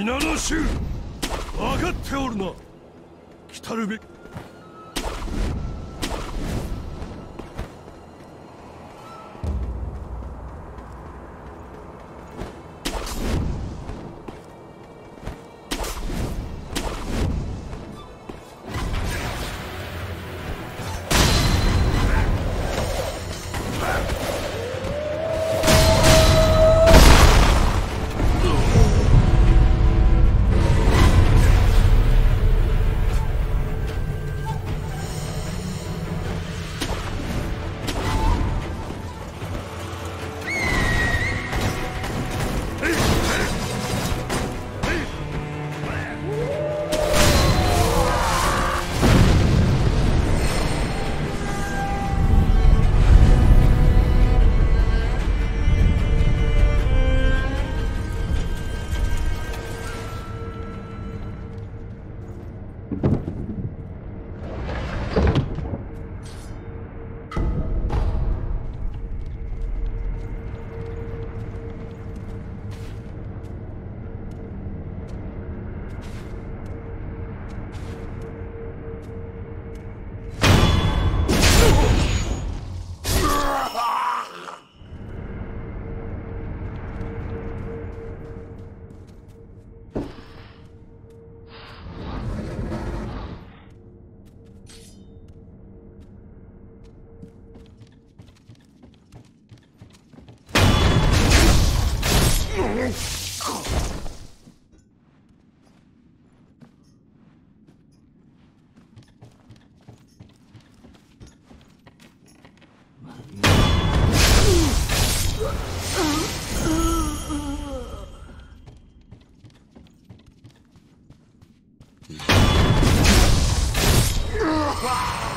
皆の衆分かっておるな。来たるべき here. Wow!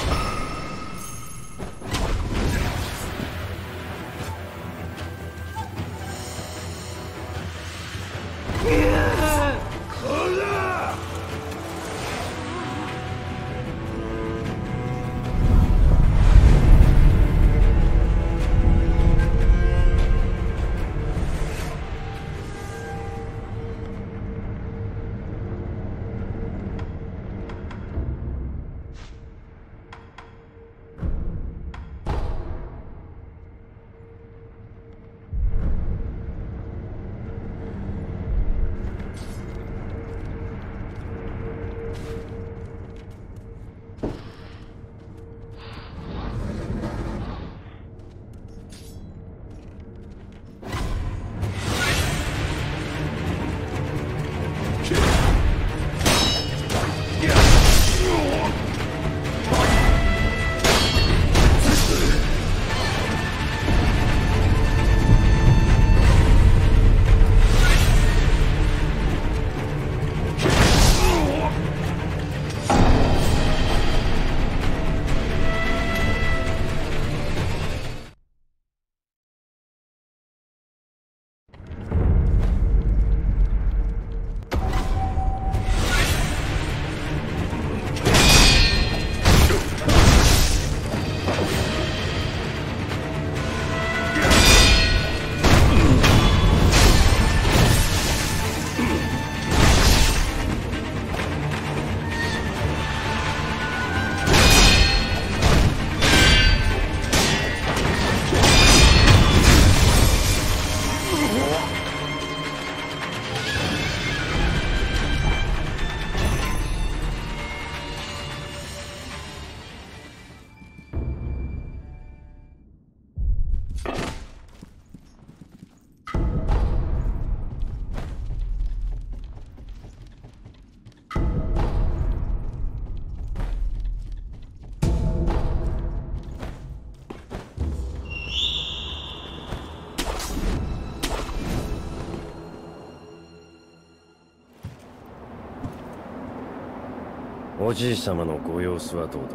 おじい様のご様子はどうだ？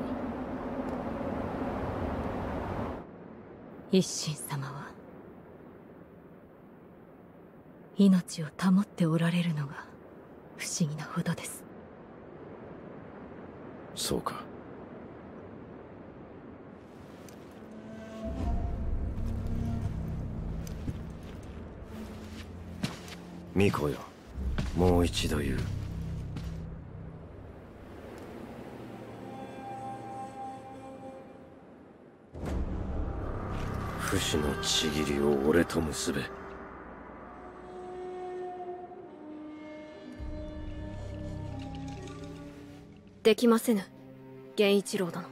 一心様は命を保っておられるのが不思議なほどです。そうか。巫女よ。もう一度言う不死のちぎりを俺と結べ。できませぬ。源一郎殿。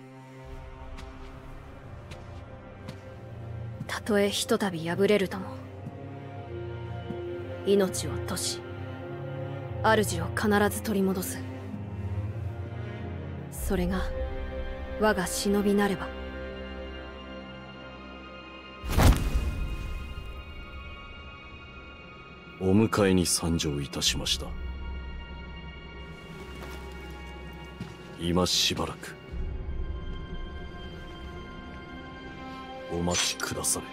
たとえひとたび敗れるとも。命を落とし主を必ず取り戻す。それが我が忍びなれば。お迎えに参上いたしました。今しばらく。お待ちくだされ。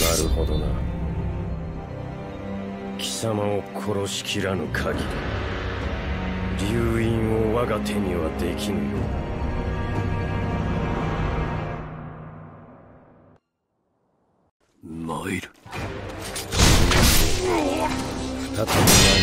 なるほどな。貴様を殺しきらぬ限り流印を我が手にはできぬよ参る再び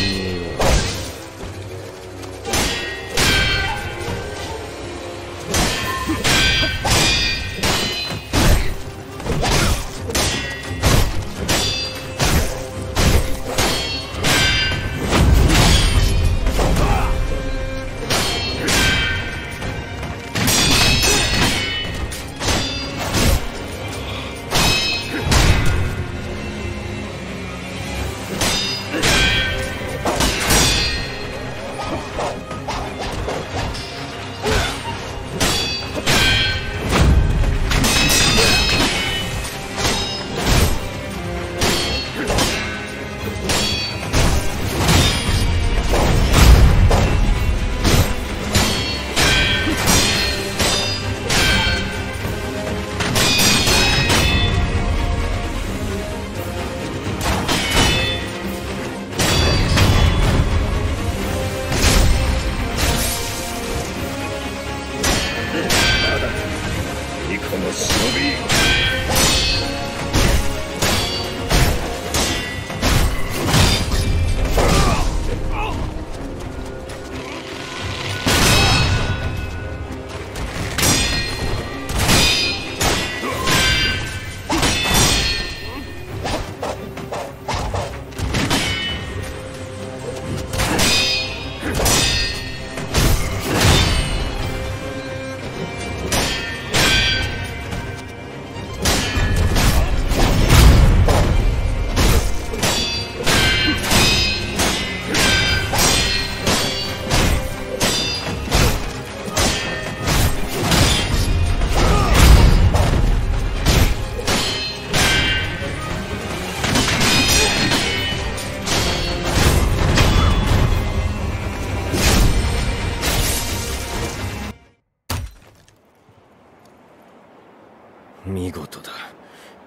巫女の忍び。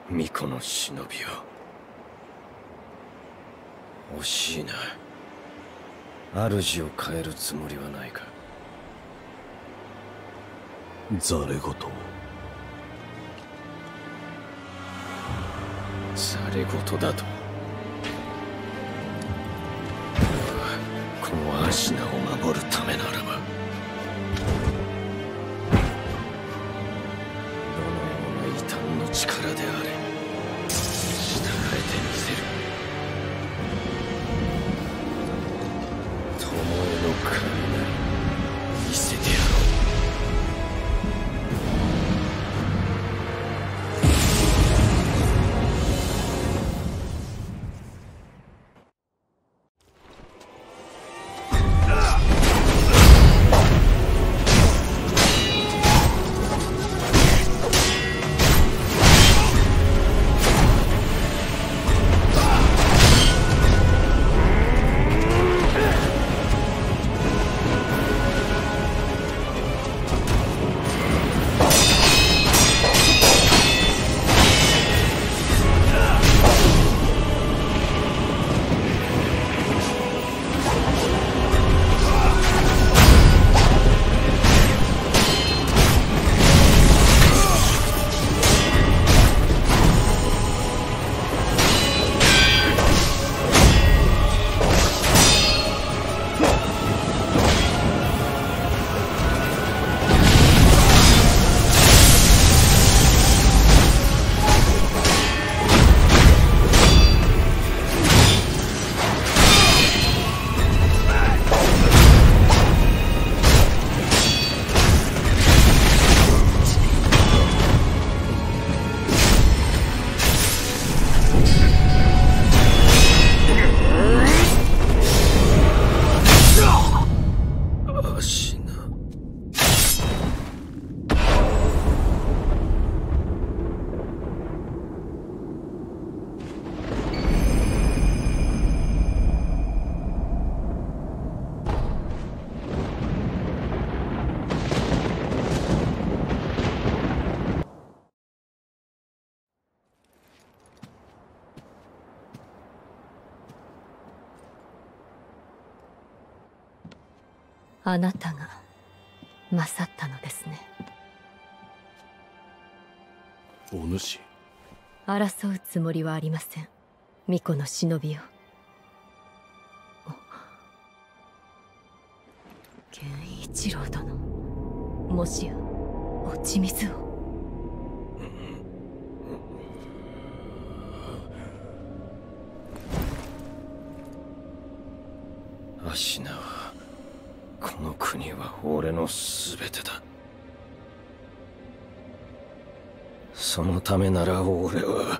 巫女の忍びを。惜しいな。主を変えるつもりはないか。ざれ言ざれ言だと。このアシナを守るためならばあなたが勝ったのですね。お主。争うつもりはありません。巫女の忍びよ健一郎殿。もしや落ち水をの全てだ。そのためなら俺は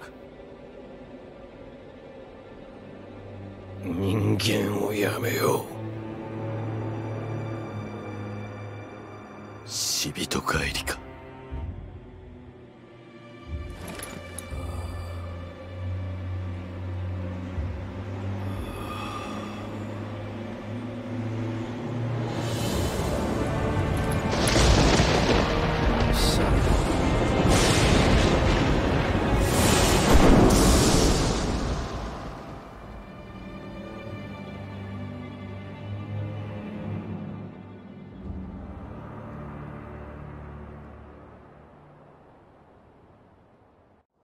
人間をやめよう。死人帰りか。